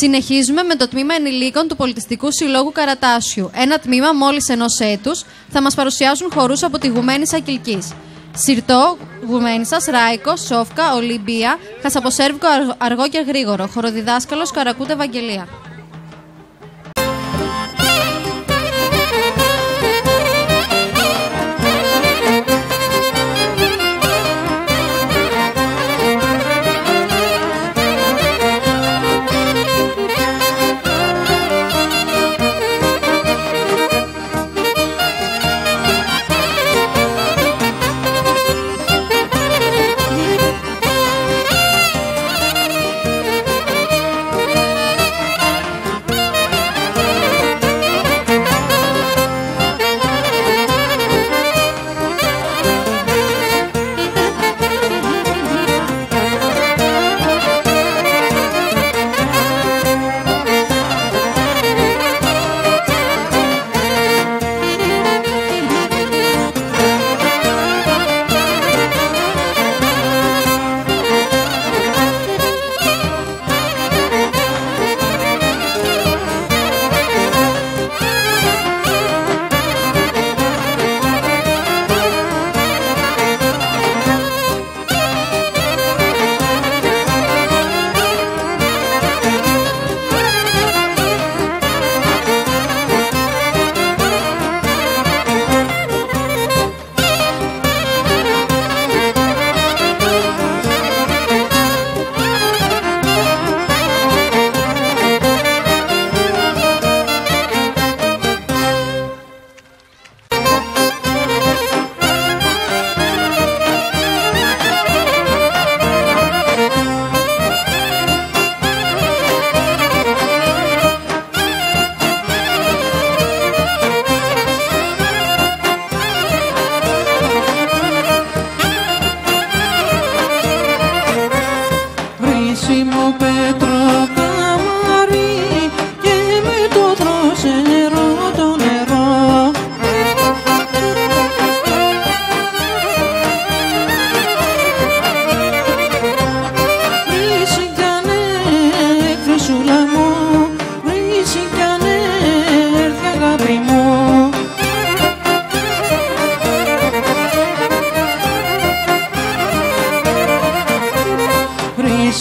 Συνεχίζουμε με το τμήμα ενηλίκων του Πολιτιστικού Συλλόγου Καρατάσιου. Ένα τμήμα μόλις ενός έτους θα μας παρουσιάσουν χορούς από τη Γουμένης Ακυλκή. Συρτό, Γουμένισσας, Ράικο, Σόφκα, Ολυμπία, Χασαποσέρβικο, Αργό και Γρήγορο. Χοροδιδάσκαλος Καρακούτε Ευαγγελία.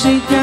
shake down.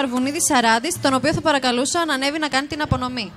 Καρβουνίδη Σαράντης, τον οποίο θα παρακαλούσα να ανέβει να κάνει την απονομή.